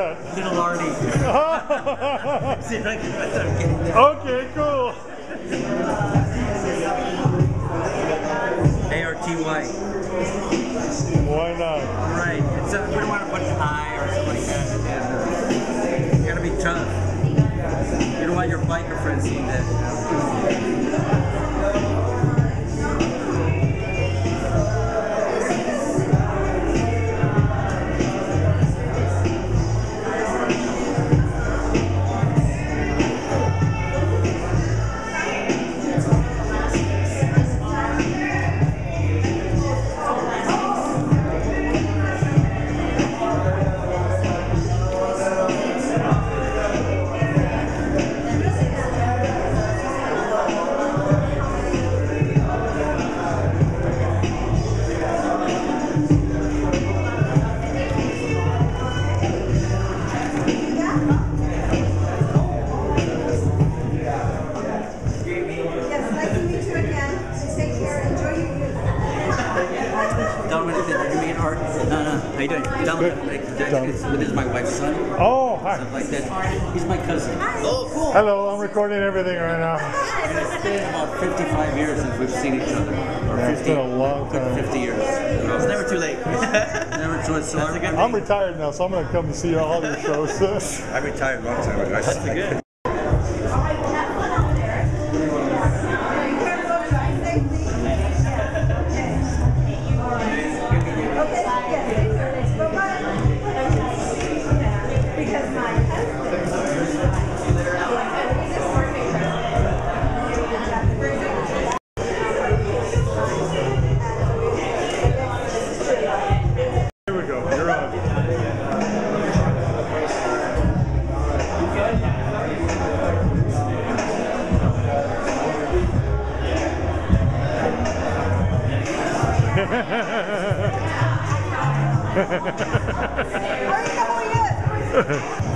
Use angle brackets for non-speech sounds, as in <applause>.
Little, Not little Artie. See if I can I'm getting there. okay, cool. A-R-T-Y. Why not? Right. It's a, we don't want to put I or something like that. And, uh, you gotta be tough. You don't want your biker friends seeing that. Dominic, did you meet Art? No, no. How you doing? Dominic. It's, this is my wife's son. Oh, hi. Stuff like that. He's my cousin. Oh, cool. Hello, I'm recording everything right now. It's been about 55 years since we've seen each other. Or Yeah, it's 50, been a long time. 50 years. It's never too late. <laughs> never too late. So good I'm retired now, so I'm going to come and see all your shows. <laughs> I retired a long time ago. That's good. Where are you going?